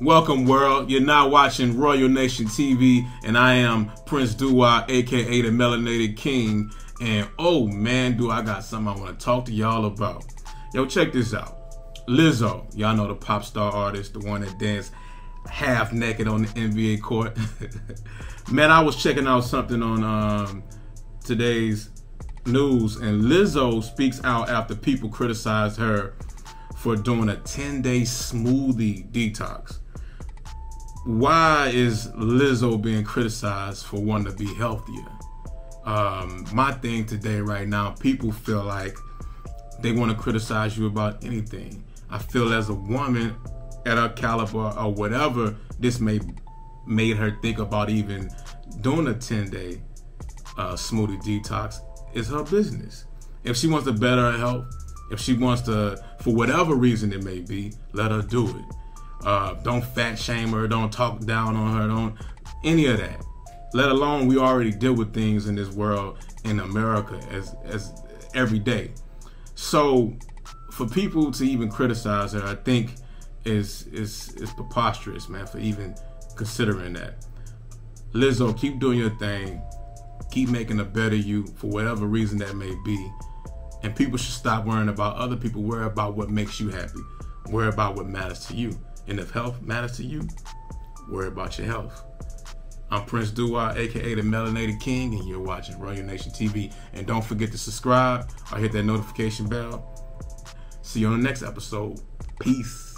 Welcome, world. You're now watching Royal Nation TV, and I am Prince Duah, aka the Melanated King. And oh man, do I got something I want to talk to y'all about. Yo, check this out. Lizzo, y'all know the pop star artist, the one that danced half naked on the NBA court. man, I was checking out something on um, today's news, and Lizzo speaks out after people criticized her for doing a 10 day smoothie detox. Why is Lizzo being criticized for wanting to be healthier? Um, my thing today, right now, people feel like they want to criticize you about anything. I feel as a woman at her caliber or whatever, this may made her think about even doing a 10 day uh, smoothie detox is her business. If she wants to better her health, if she wants to, for whatever reason it may be, let her do it. Uh, don't fat shame her. Don't talk down on her. Don't any of that. Let alone we already deal with things in this world in America as as every day. So for people to even criticize her, I think is is is preposterous, man. For even considering that. Lizzo, keep doing your thing. Keep making a better you for whatever reason that may be. And people should stop worrying about other people. Worry about what makes you happy. Worry about what matters to you. And if health matters to you, worry about your health. I'm Prince Duah, aka the Melanated King, and you're watching Royal Nation TV. And don't forget to subscribe or hit that notification bell. See you on the next episode. Peace.